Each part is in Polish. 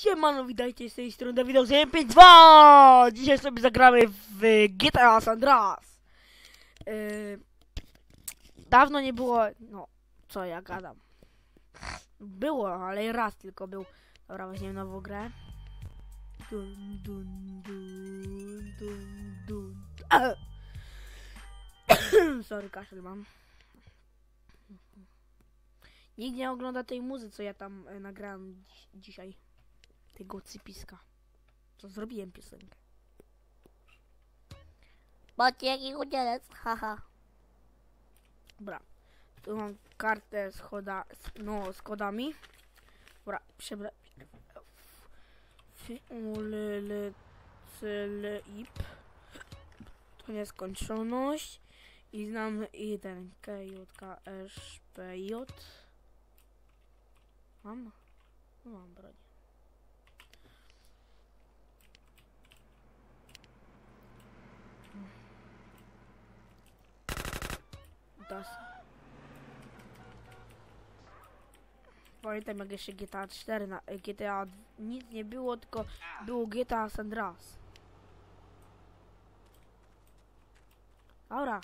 Siemano, witajcie z tej strony Dawidov 52 Dzisiaj sobie zagramy w GTA San Andreas. Yy, dawno nie było, no, co ja gadam. Było, ale raz tylko był. Dobra, weźmiemy nową grę. Dun, dun, dun, dun, dun. Sorry, kaszel mam. Nikt nie ogląda tej muzy, co ja tam e, nagrałem dziś, dzisiaj. Tego cypiska. Co zrobiłem piosenkę. Macie jakiś udzielec, haha. Dobra. Tu mam kartę z no, z kodami. Dobra, przebra... ip. To nieskończoność. I znam i ten KJKSPJ. Mam? No mam broń. Das. Pamiętam jak jeszcze GTA 4 na e, GTA nic nie było, tylko było GTA San Andreas. Dobra.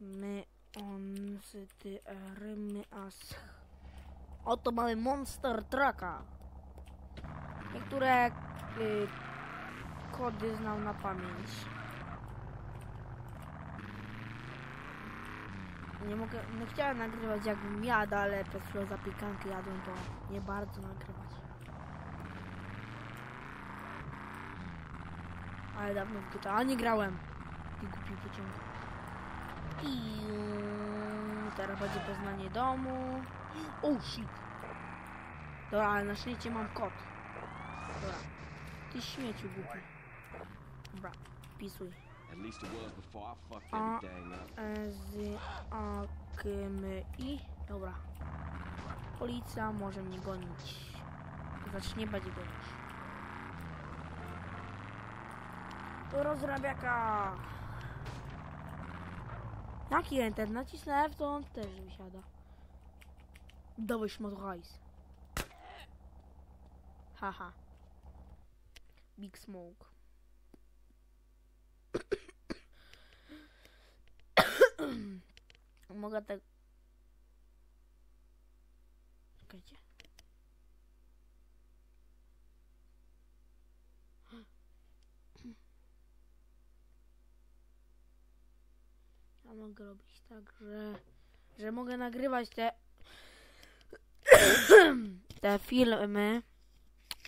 My on z ty rymy as. Oto mamy Monster Trucka. Niektóre y, kody znał na pamięć. Nie mogę, no chciałem nagrywać jakbym jadł, ale przez chwilę zapiekankę jadłem, to nie bardzo nagrywać. Ale dawno w GTA nie grałem. I głupi pociąg. Piu. Teraz będzie poznanie domu. Oh shit. Dobra, ale na szczęście mam kot. Dobra. Ty śmieciu głupi. Dobra, wpisuj. Up. E, Z A K M I. Dobra. Policja może mnie gonić. Znaczy nie będzie gonić. To rozrabiaka. Jaki enter? Nacisnę F, to on też wysiada. Dawaj szmat hajs. Haha. Big smoke. Mogę tak... Czekajcie. Ja mogę robić tak, że... Że mogę nagrywać te... te filmy,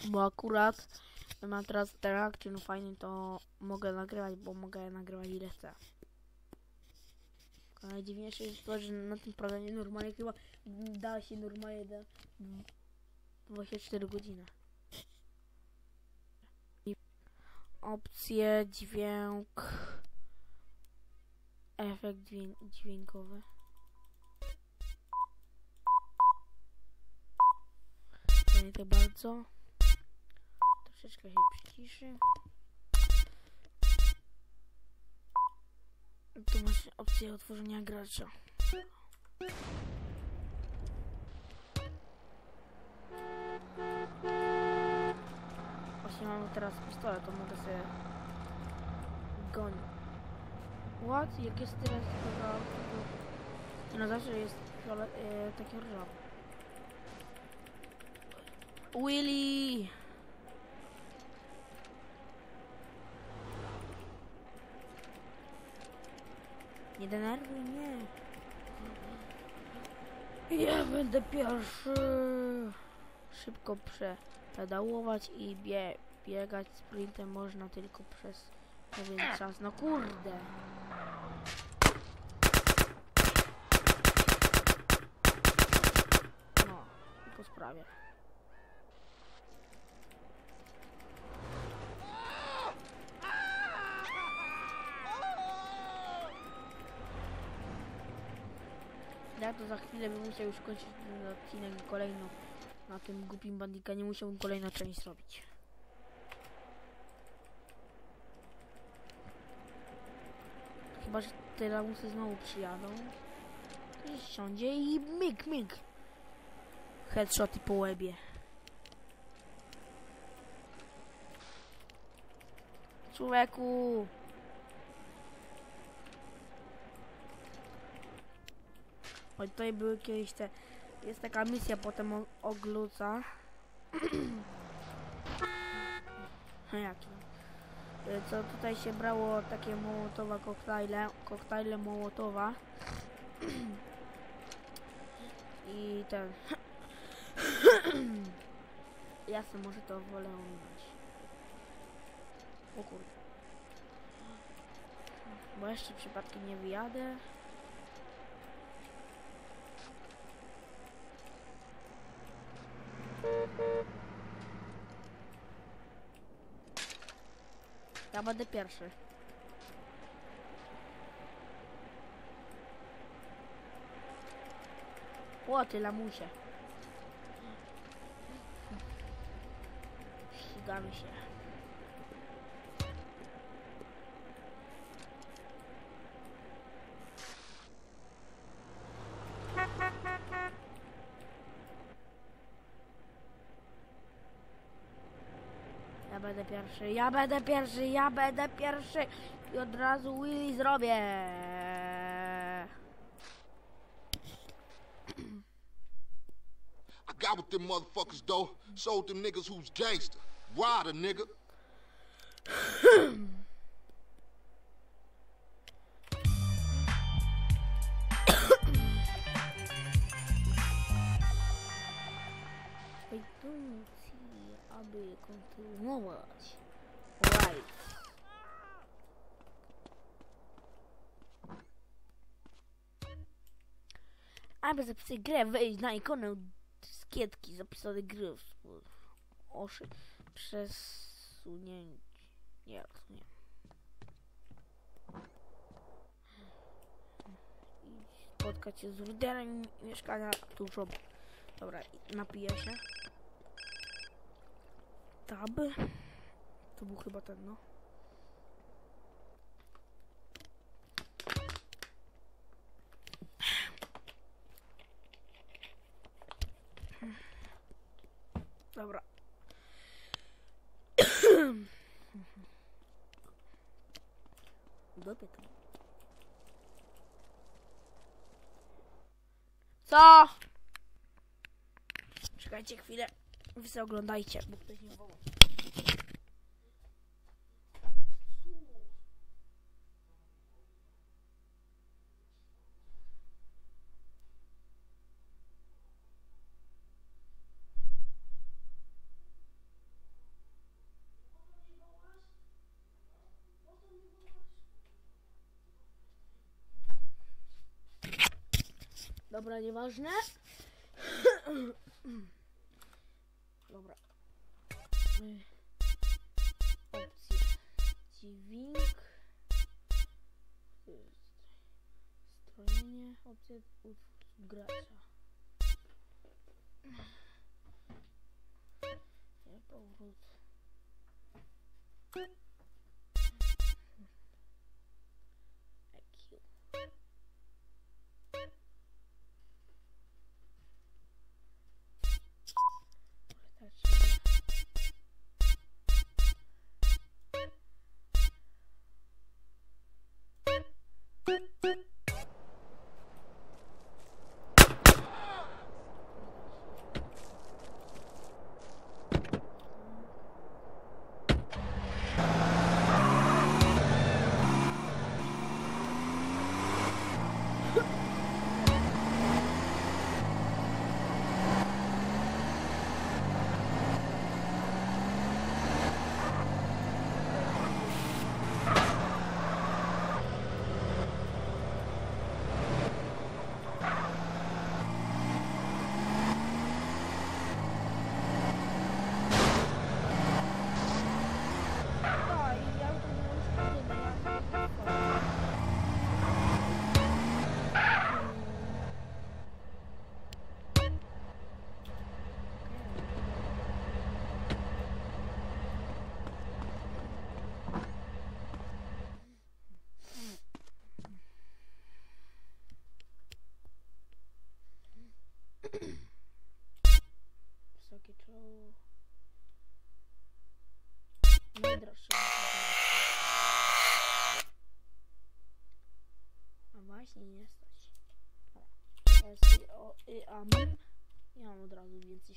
bo akurat mam teraz interakcję, no fajnie, to mogę nagrywać, bo mogę nagrywać ile chcę. A najdziwniejsze jest to, że na tym programie normalnie chyba da się normalnie da 24 godziny. Opcje, dźwięk, efekt dźwięk, dźwiękowy. Tak bardzo. Troszeczkę się przyciszy. Tu masz opcję otworzenia gracza. Właśnie mamy teraz pistolet, to mogę sobie gonić. What? Jak jest teraz chyba... No zawsze jest e, takie różowe. Willy! Nie denerwuj mnie. Ja będę pierwszy. Szybko przepedałować i bie biegać sprintem można tylko przez pewien czas. No kurde. nie? To za chwilę bym musiał już kończyć ten odcinek i na tym głupim bandika nie musiałbym kolejna część zrobić. Chyba, że te lamusy znowu przyjadą. I siądzie i myk, myk. headshot po łebie. Człowieku! Oj, tutaj były kiedyś te... Jest taka misja potem o, o gluca. No jaki? Y, Co tutaj się brało takie mołotowa koktajle, koktajle mołotowa. I ten... Jasne, może to wolę ominąć. O kurde. Bo jeszcze przypadkiem nie wyjadę. Ja będę pierwszy. O, ty lamusie. Ścigamy się. Ja będę pierwszy, ja będę pierwszy, ja będę pierwszy i od razu Willy zrobię. I got with them motherfuckers though. Sold them niggas who's gangster. Rider, nigga. Kontynuować. Right. Aby zapisać grę, wejdź na ikonę dyskietki zapisane gry w- oszy przesunięcie. Nie, nie. Spotkać się z liderem mieszkania dużo. Dobra, napiję się. Tab. To był chyba ten, no. Dobra. To. Co? Czekajcie chwilę. Wy sobie oglądajcie, bo ktoś nie woła. Dobra, nieważne. Dobra. Opcje. Dźwięk. Strojenie. Opcje utwór gracza. Powrót.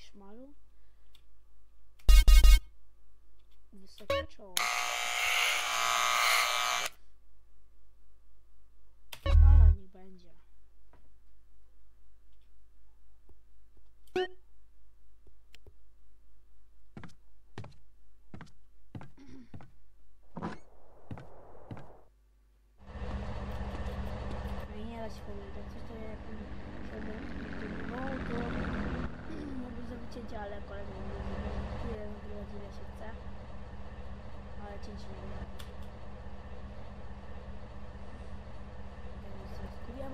szmalu. Wysokie czoło.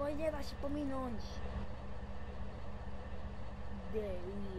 Oye, vas a ir por. De.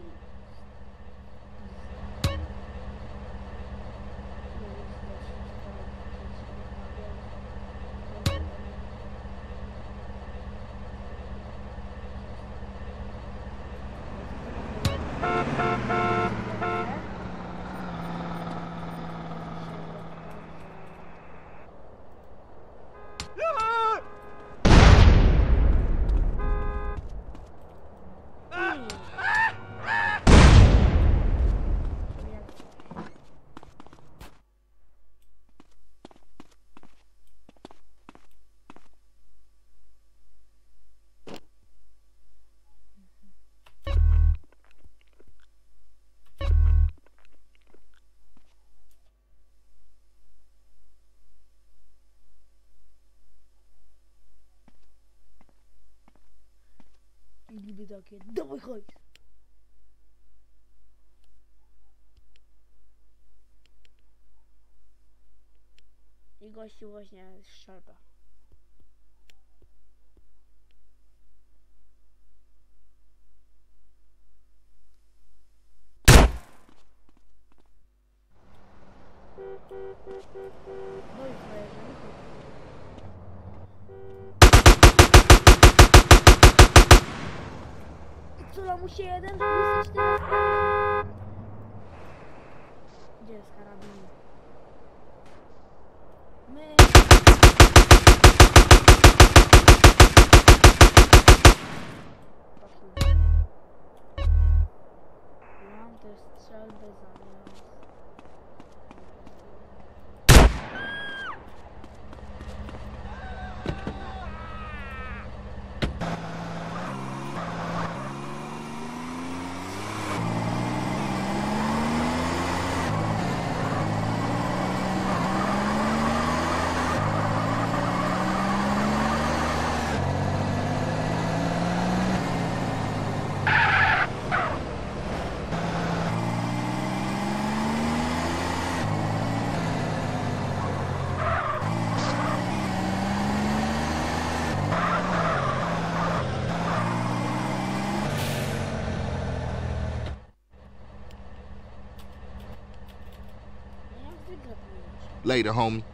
takie, dawaj chodź. I gościu właśnie szarpa. Thank share them, please. Later, homie.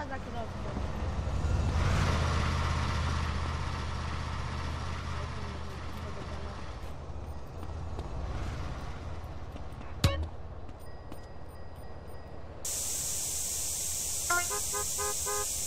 Nikogo nie ma za kierowcą. Co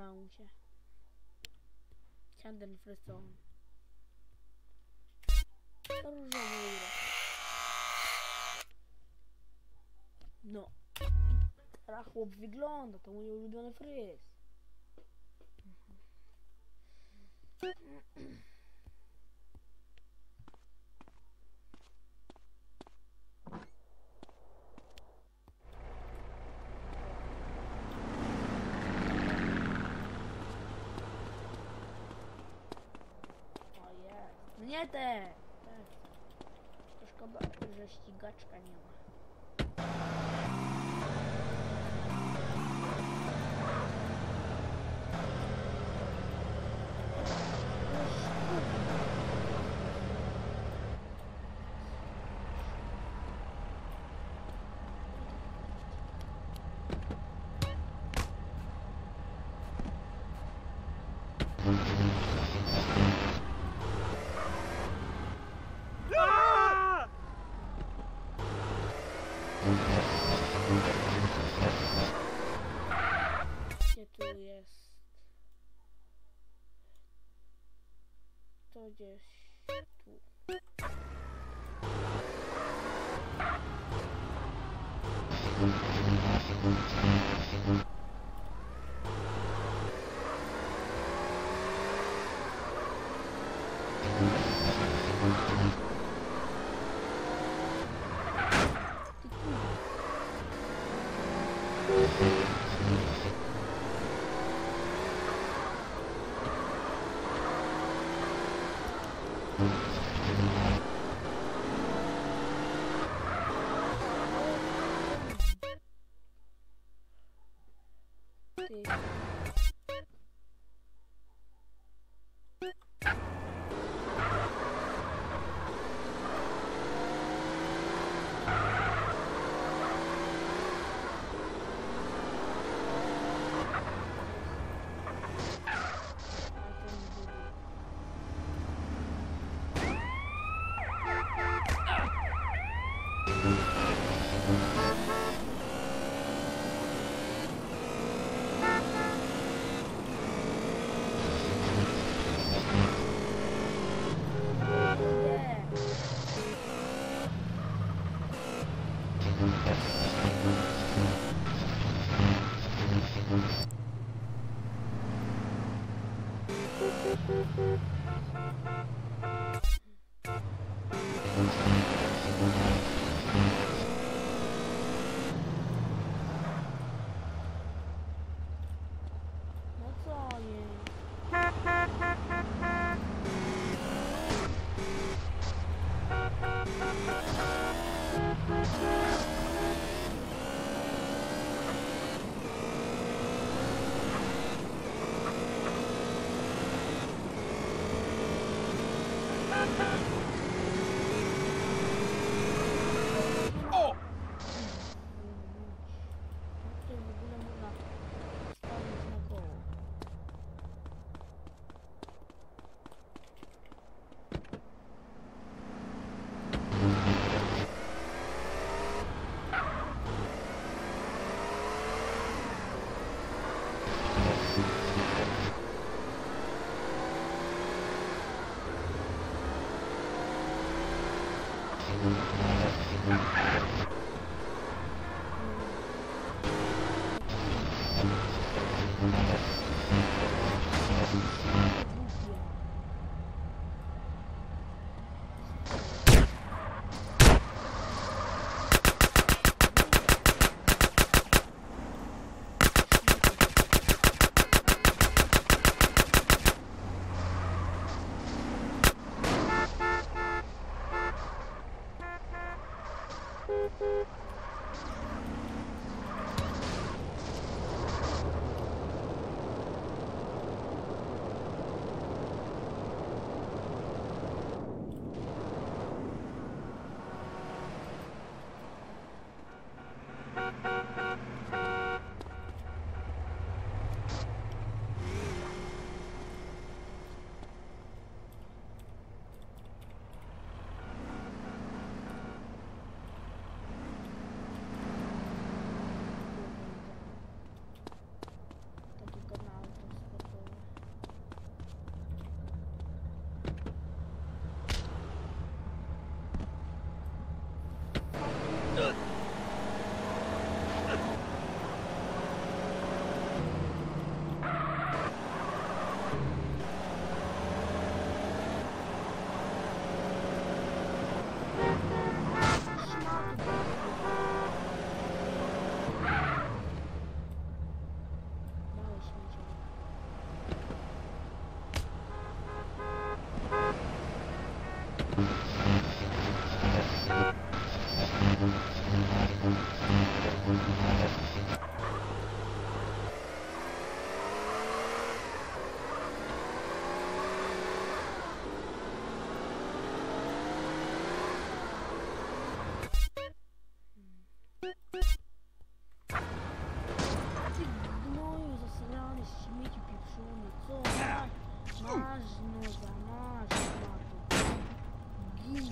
złamało mu się. Chandel. Różowy No. Teraz chłop wygląda, to mój ulubiony fryz. Дурачка не было. podcast. Thank you.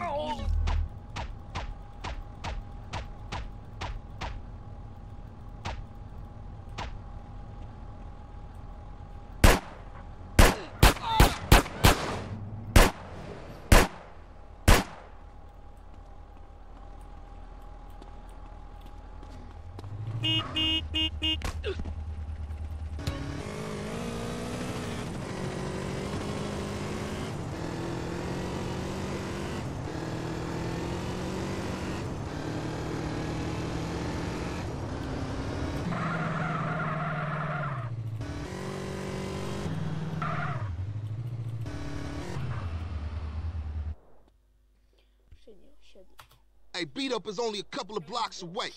哦 Hey, beat up is only a couple of blocks away.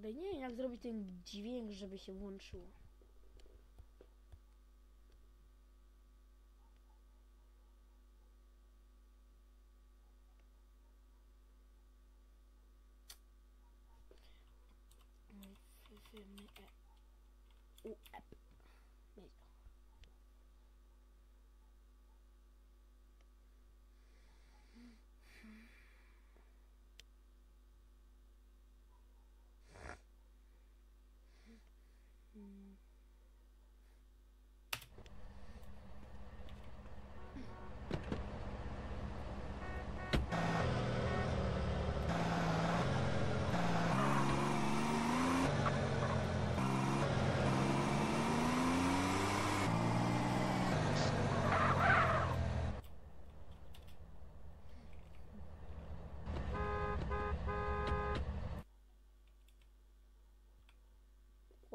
Kurde, nie wiem jak zrobić ten dźwięk, żeby się włączyło.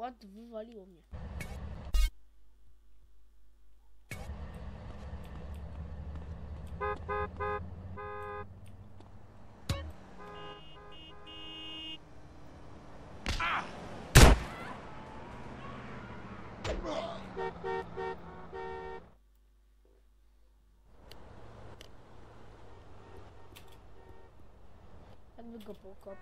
Влад вывалил мне. От бега полка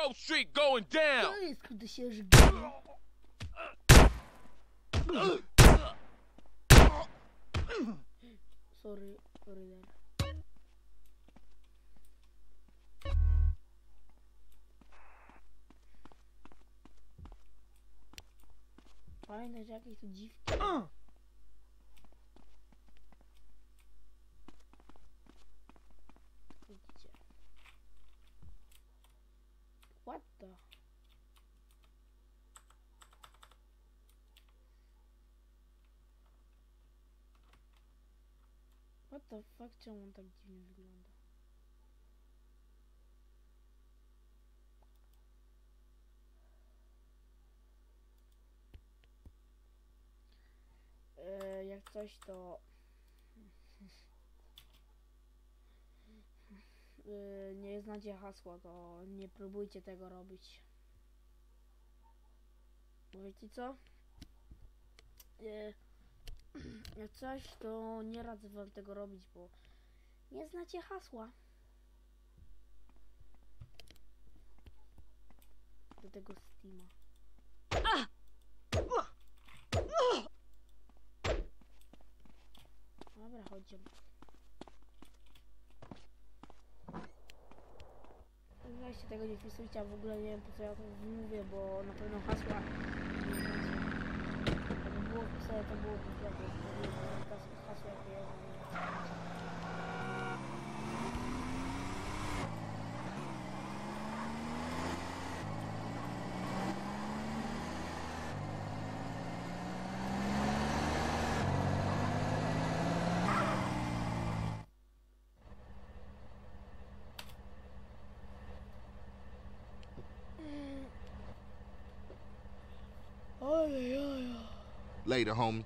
Grove Street going down. To jest kurde się żgnie. Sorry, sorry. Dad. Pamiętaj, że jakieś tu dziwki. Gdzie? What the? What the fuck, czemu on tak dziwnie wygląda? E, jak coś to... E, nie znacie hasła, to nie próbujcie tego robić. Bo co? E, jak coś, to nie radzę wam tego robić, bo nie znacie hasła. Do tego Steama. Dobra, chodźmy. Weźcie tego nie wpisujcie, a w ogóle nie wiem po co ja to mówię, bo na pewno hasła nie znacie. Jakby było wpisane, to byłoby Later, homie.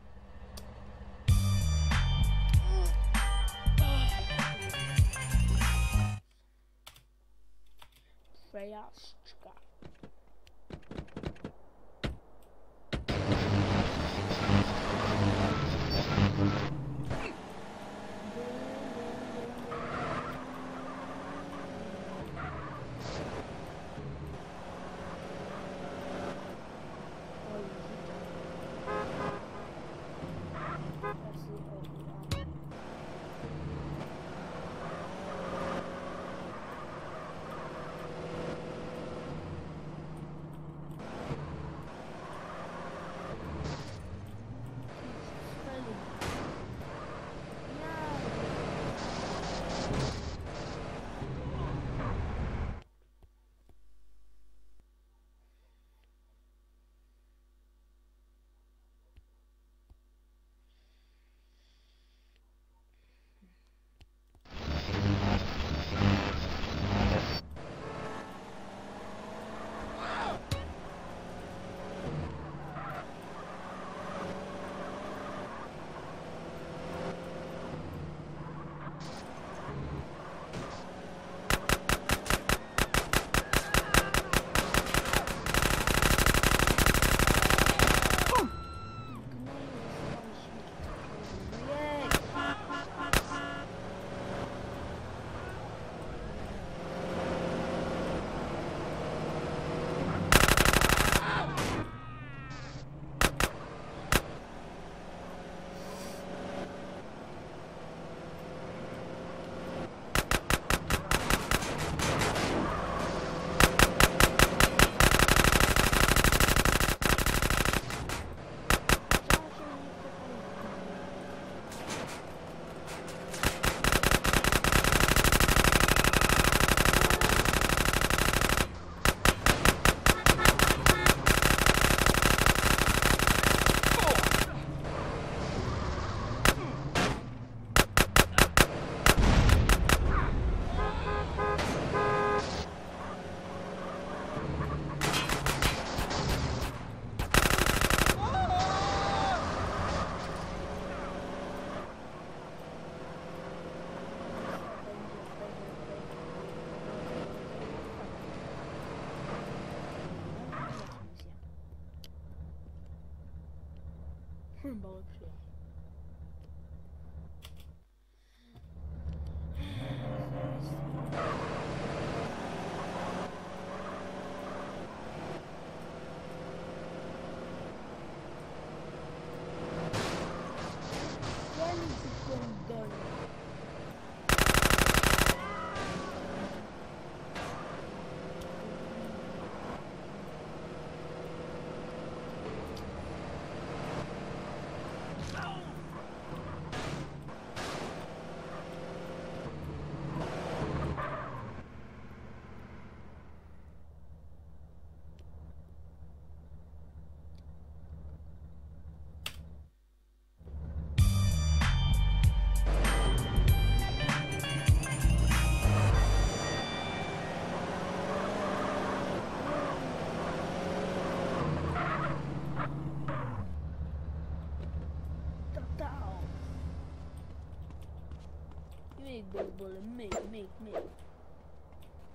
Myk, bol, myk, myk, myk.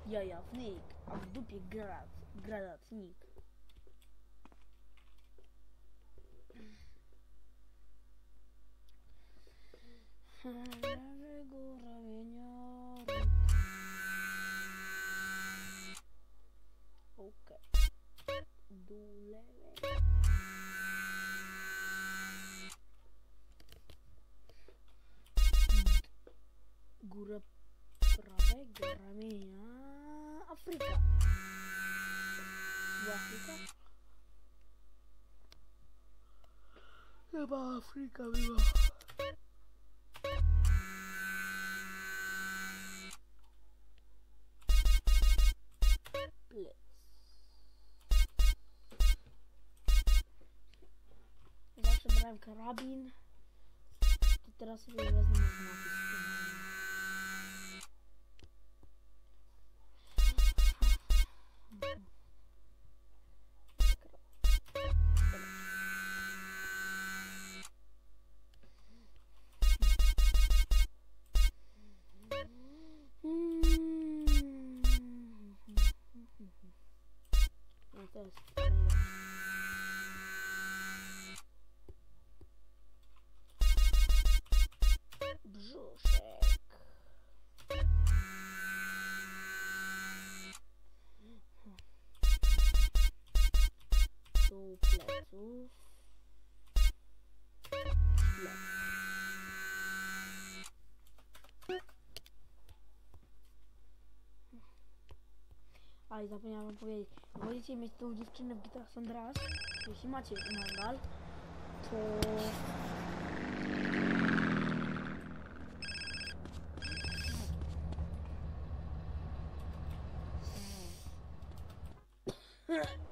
Jaja, wnyk, a w dupie granat, granatnik. Lewego viva África, viva. Please. Zawsze brałem karabin. To teraz sobie wezmę znaków. Pleców. Plec. A i zapomniałem wam powiedzieć, wolicie mieć tą dziewczynę w Guitar Sandras? Jeśli macie nadal, to... Dobra.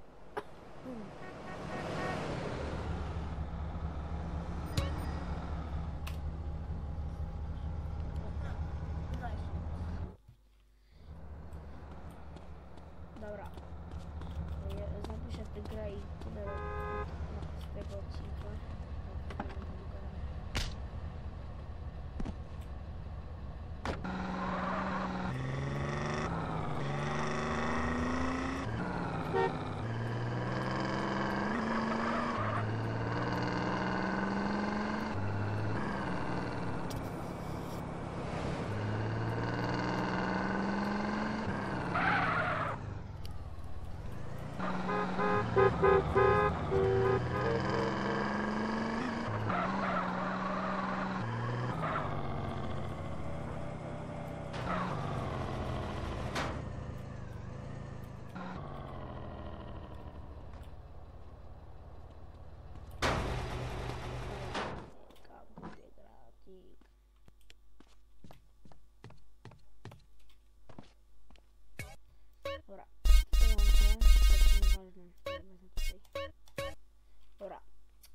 Dobra,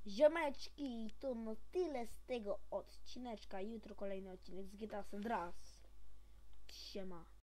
ziomeczki, to no tyle z tego odcineczka, jutro kolejny odcinek z GTA San Andreas. Siema.